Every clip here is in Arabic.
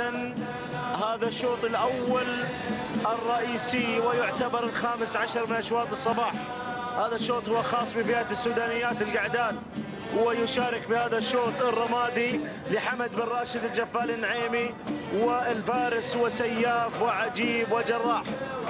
هذا الشوط الأول الرئيسي ويعتبر الخامس عشر من أشواط الصباح. هذا الشوط هو خاص بفئة السودانيات القعدان ويشارك في هذا الشوط الرمادي لحمد بن راشد الجفال النعيمي والفارس وسياف وعجيب وجراح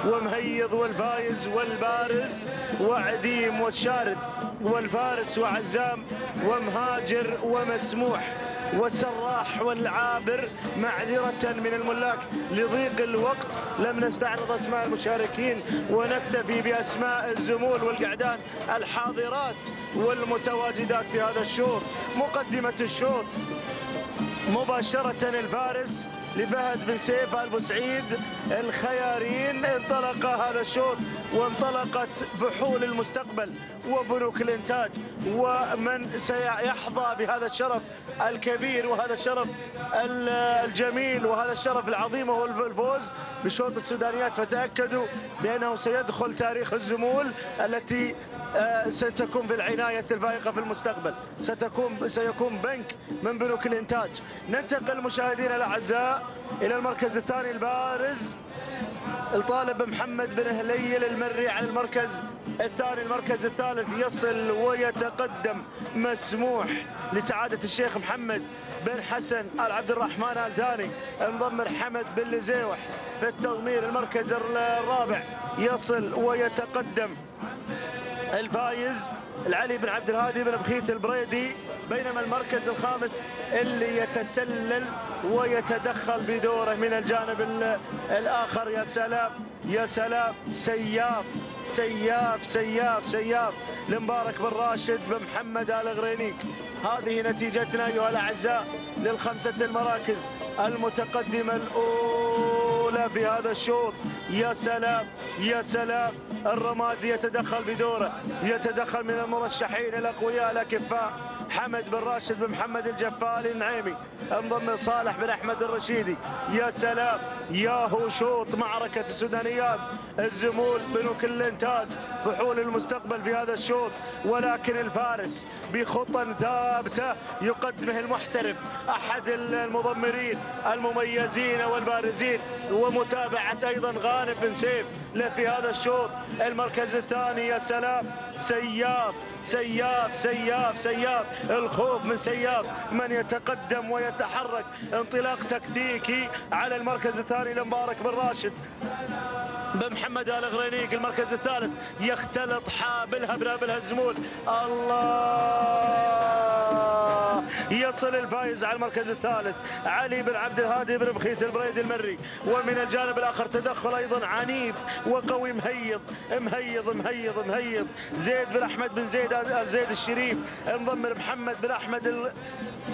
ومهيض والفايز والبارز وعديم والشارد والفارس وعزام ومهاجر ومسموح. والسراح والعابر معذرة من الملاك. لضيق الوقت لم نستعرض أسماء المشاركين ونكتفي بأسماء الزمول والقعدان الحاضرات والمتواجدات في هذا الشوط. مقدمة الشوط مباشرة الفارس لفهد بن سيف ال بوسعيد الخيارين انطلق هذا الشوط وانطلقت فحول المستقبل وبنوك الإنتاج ومن سيحظى بهذا الشرف الكبير وهذا الشرف الجميل وهذا الشرف العظيم وهو الفوز بشوط السودانيات. فتأكدوا بأنه سيدخل تاريخ الزمول التي آه، ستكون في العناية الفائقة في المستقبل. ستكون سيكون بنك من بنوك الإنتاج. ننتقل مشاهدينا الأعزاء إلى المركز الثاني البارز الطالب محمد بن هليل المري على المركز الثاني. المركز الثالث يصل ويتقدم مسموح لسعادة الشيخ محمد بن حسن آل عبد الرحمن آل ثاني. انضم حمد بن لزيوح في التضمير. المركز الرابع يصل ويتقدم الفايز العلي بن عبد الهادي بن بخيت البريدي. بينما المركز الخامس اللي يتسلل ويتدخل بدوره من الجانب الآخر. يا سلام يا سلام. سياف سياف سياف سياف. لمبارك بن راشد بن محمد آل غرينيك. هذه نتيجتنا أيها الأعزاء للخمسة المراكز المتقدمة الأولى في هذا الشوط. يا سلام يا سلام. الرمادي يتدخل بدوره يتدخل من المرشحين الأقوياء الأكفاء. حمد بن راشد بن محمد الجفالي النعيمي انضم صالح بن أحمد الرشيدي. يا سلام يا هو شوط معركة السودانيات الزمول بنوك الانتاج فحول المستقبل في هذا الشوط. ولكن الفارس بخطى ثابتة يقدمه المحترف أحد المضمرين المميزين والبارزين ومتابعة أيضا غانم بن سيف. له في هذا الشوط المركز الثاني يا سلام. سياف سياف سياف سياف. الخوف من سياف من يتقدم ويتحرك. انطلاق تكتيكي على المركز الثاني لمبارك بن راشد. بمحمد آل غرينيق المركز الثالث. يختلط حابلها بنابل الزمول. الله! يصل الفايز على المركز الثالث. علي بن عبد الهادي بن بخيت البريدي المري. ومن الجانب الآخر تدخل أيضا عنيف وقوي مهيض مهيض مهيض مهيض زيد بن أحمد بن زيد ال زيد الشريف. انضم محمد بن أحمد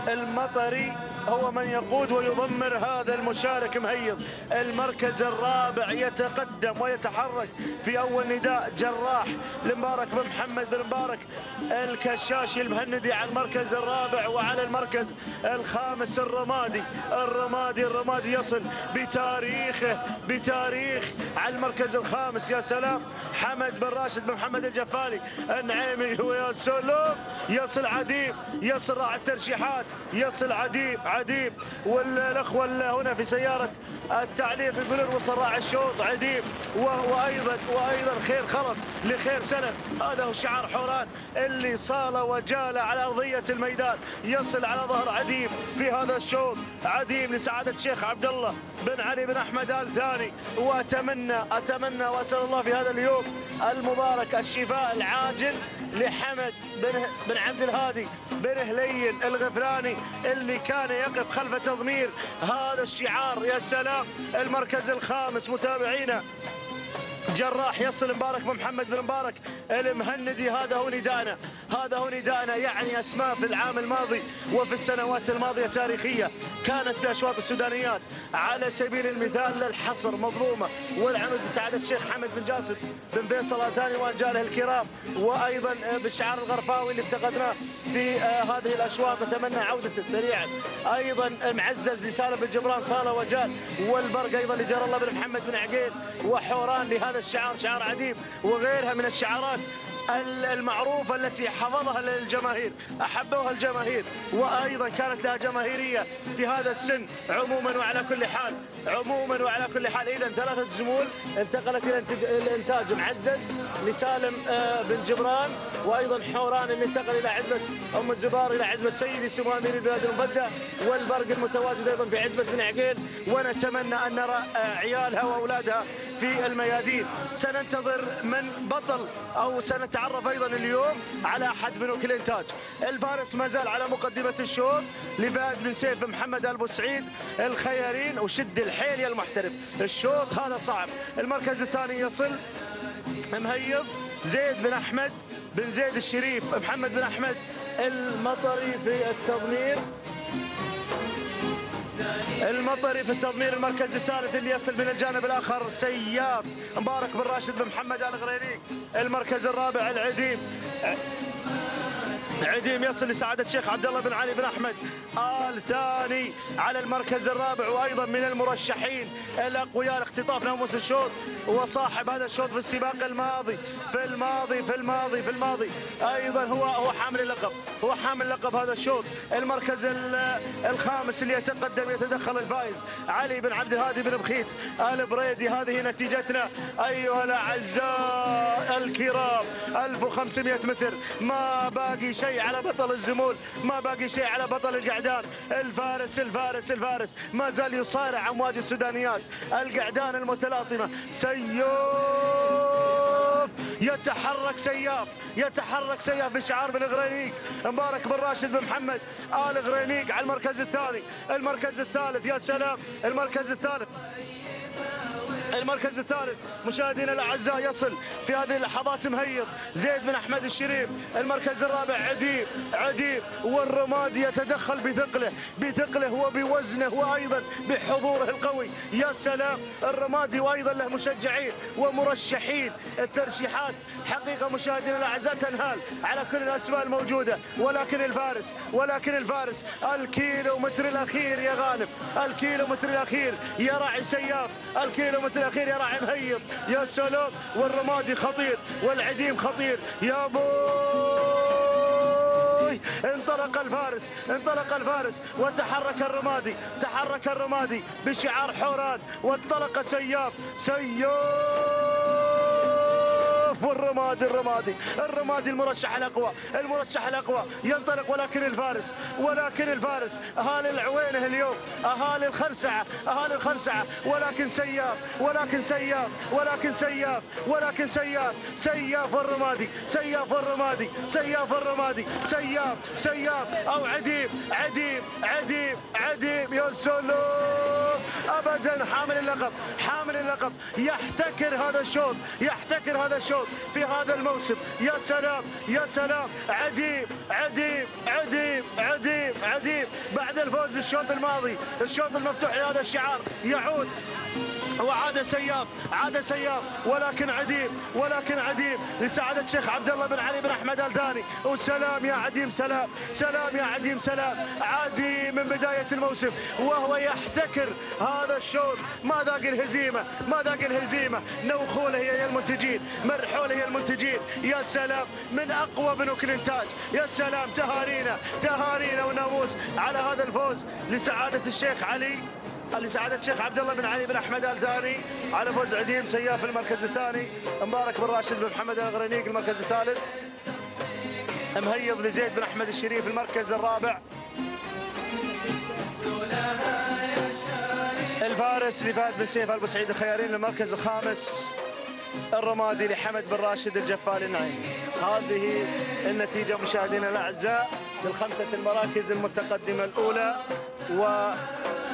المطري. هو من يقود ويضمر هذا المشارك مهيض المركز الرابع يتقدم ويتحرك في أول نداء جراح لمبارك بن محمد بن مبارك الكشاشي المهندي على المركز الرابع. وعلى المركز الخامس الرمادي. الرمادي الرمادي يصل بتاريخه بتاريخ على المركز الخامس. يا سلام. حمد بن راشد بن محمد الجفالي. النعيمي ويا سلام يصل عديم. يصل راعي الترشيحات. يصل عديم عديم. والاخوه هنا في سيارة التعليق يقولون وصل راعي الشوط. عديم. وأيضا وأيضا خير خلف لخير سنه هذا هو شعار حوران اللي صال وجال على أرضية الميدان. يصل على ظهر عديم في هذا الشوط. عديم لسعادة الشيخ عبد الله بن علي بن أحمد آل ثاني. واتمنى أتمنى وأسأل الله في هذا اليوم المبارك الشفاء العاجل لحمد بن بن عبد الهادي بن هليل الغفراني اللي كان يقف خلف تضمير هذا الشعار. يا سلام المركز الخامس متابعينا. جراح يصل مبارك بن محمد بن مبارك. المهندي هذا هو ندانا. هذا هو ندانا. يعني أسماء في العام الماضي وفي السنوات الماضية تاريخية كانت في أشواط السودانيات. على سبيل المثال للحصر مظلومة والعمد بسعادة الشيخ حمد بن جاسم بن فيصل الثاني وانجاله الكرام. وأيضا بالشعار الغرفاوي اللي افتقدناه في آه، هذه الأشواط. نتمنى عودته سريعا. أيضا معزز لسالم بن جبران صالة وجال والبرق أيضا لجار الله بن محمد بن عقيل. وحوران لهذا الشعار شعار عديم وغيرها من الشعارات المعروفة التي حفظها للجماهير أحبوها الجماهير وأيضا كانت لها جماهيرية في هذا السن عموما وعلى كل حال عموما وعلى كل حال. إذا ثلاثة زمول انتقلت إلى الإنتاج معزز لسالم آه، بن جبران وأيضا حوران اللي انتقل إلى عزبة أم الزبار إلى عزبة سيدي سمو أمير البلاد المبدع والبرق المتواجد أيضا في عزبة بن عقيل. ونتمنى أن نرى آه، عيالها وأولادها في الميادين. سننتظر من بطل أو سنتعرف أيضا اليوم على أحد بنوك الإنتاج الفارس ما زال على مقدمة الشوط. لفهد بن سيف محمد أبو سعيد الخيارين وشد الحيل يا المحترف. الشوط هذا صعب. المركز الثاني يصل. مهيض زيد بن أحمد. بن زيد الشريف. محمد بن أحمد. المطري في التضمير المطري في التضمير المركز الثالث اللي يصل من الجانب الآخر. سياف مبارك بن راشد بن محمد آل غريريك المركز الرابع العديم. عديم يصل لسعادة الشيخ عبد الله بن علي بن أحمد. آل ثاني على المركز الرابع وأيضا من المرشحين. الأقوياء لاختطاف ناموس الشوط وصاحب هذا الشوط في السباق الماضي. في الماضي في الماضي في الماضي. أيضا هو هو حامل اللقب. هو حامل لقب هذا الشوط. المركز الخامس اللي يتقدم يتدخل الفائز. علي بن عبد الهادي بن بخيت. آل بريدي هذه نتيجتنا. أيها الأعزاء الكرام 1500 متر. ما باقي شيء شيء على بطل الزمول ما باقي شيء على بطل القعدان. الفارس الفارس الفارس. ما زال يصارع أمواج السودانيات. القعدان المتلاطمة. سيوف! يتحرك سياف. يتحرك سياف بشعار بن غرينيق. مبارك بن راشد بن محمد. آل غرينيق على المركز الثاني. المركز الثالث يا سلام. المركز الثالث. المركز الثالث. مشاهدينا الأعزاء يصل في هذه اللحظات مهيض زيد بن أحمد الشريف المركز الرابع. عديب عديب. والرماد يتدخل بثقله بثقله وبوزنه وأيضا بحضوره القوي. يا سلام الرمادي وأيضا له مشجعين ومرشحين. الترشيحات حقيقة مشاهدينا الأعزاء تنهال على كل الأسماء الموجودة. ولكن الفارس ولكن الفارس. الكيلو متر الأخير يا غانم الكيلو متر الأخير يا راعي سياف. الكيلو متر الأخير يا راعي مهيب يا سلام والرمادي خطير والعديم خطير. يا بوي! انطلق الفارس انطلق الفارس وتحرك الرمادي تحرك الرمادي بشعار حوران وانطلق سياف سياف! والرمادي الرمادي. الرمادي المرشح الأقوى المرشح الأقوى. ينطلق ولكن الفارس ولكن الفارس. أهالي العوينة اليوم أهالي الخرسعة أهالي الخرسعة. ولكن سياف ولكن سياف ولكن سياف ولكن سياف. سياف والرمادي سياف والرمادي سياف والرمادي. سياف سياف. أو عديم عديم عديم عديم. يا ابدا حامل اللقب حامل اللقب. يحتكر هذا الشوط يحتكر هذا الشوط. في هذا الموسم. يا سلام يا سلام. عديم عديم عديم عديم عديم. بعد الفوز بالشوط الماضي الشوط المفتوح لهذا الشعار يعود. وعاد سياف عاد سياف ولكن عديم ولكن عديم. لسعادة الشيخ عبد الله بن علي بن أحمد الداني وسلام يا عديم سلام سلام يا عديم سلام. عديم من بداية الموسم وهو يحتكر هذا الشوط. ما ذاق الهزيمة ما ذاق الهزيمة. نوخوله هي المنتجين مرحوله هي المنتجين. يا سلام من أقوى بنوك الانتاج يا سلام تهانينا تهانينا وناموس على هذا الفوز. لسعادة الشيخ علي. لسعادة الشيخ عبد الله بن علي بن أحمد الداني على فوز عديم سياف المركز الثاني. مبارك بن راشد بن محمد الغرينيق المركز الثالث. مهيض لزيد بن أحمد الشريف المركز الرابع. الفارس لفهد بن سيف ابو سعيد الخيارين المركز الخامس. الرمادي لحمد بن راشد الجفال النعيم. هذه النتيجة مشاهدينا الأعزاء للخمسة المراكز المتقدمة الأولى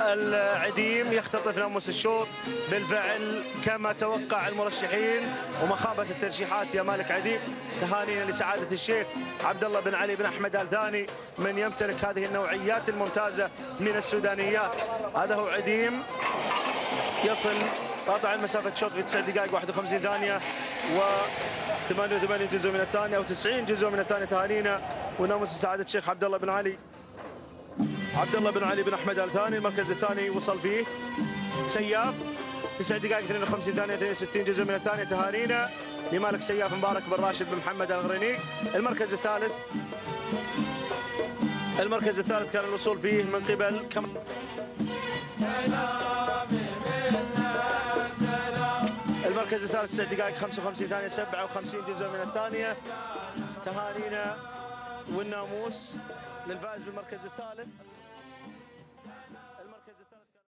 والعديم يختطف ناموس الشوط بالفعل كما توقع المرشحين ومخافة الترشيحات يا مالك عديم تهانينا لسعادة الشيخ عبد الله بن علي بن أحمد الداني من يمتلك هذه النوعيات الممتازة من السودانيات. هذا هو عديم. يصل قاطع المسافة شوط في 9 دقائق 51 ثانية و 88 جزء من الثانية أو 90 جزء من الثانية تهانينا وناموس سعادة الشيخ عبد الله بن علي. عبد الله بن علي بن أحمد الثاني المركز الثاني وصل فيه. سياف 9 دقائق 52 ثانية 62 جزء من الثانية تهانينا لمالك سياف مبارك بن راشد بن محمد الغرينيق المركز الثالث. المركز الثالث كان الوصول فيه من قبل كم؟ المركز الثالث 9 دقائق 55 ثانية 57 جزء من الثانية. تهانينا والناموس للفائز بالمركز الثالث.